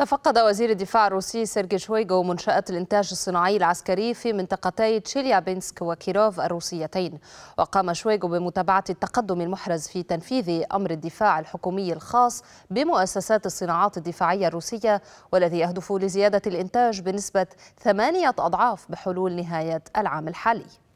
تفقد وزير الدفاع الروسي سيرجي شويغو منشأة الإنتاج الصناعي العسكري في منطقتي تشيليابينسك وكيروف الروسيتين. وقام شويغو بمتابعة التقدم المحرز في تنفيذ أمر الدفاع الحكومي الخاص بمؤسسات الصناعات الدفاعية الروسية والذي يهدف لزيادة الإنتاج بنسبة ثمانية أضعاف بحلول نهاية العام الحالي.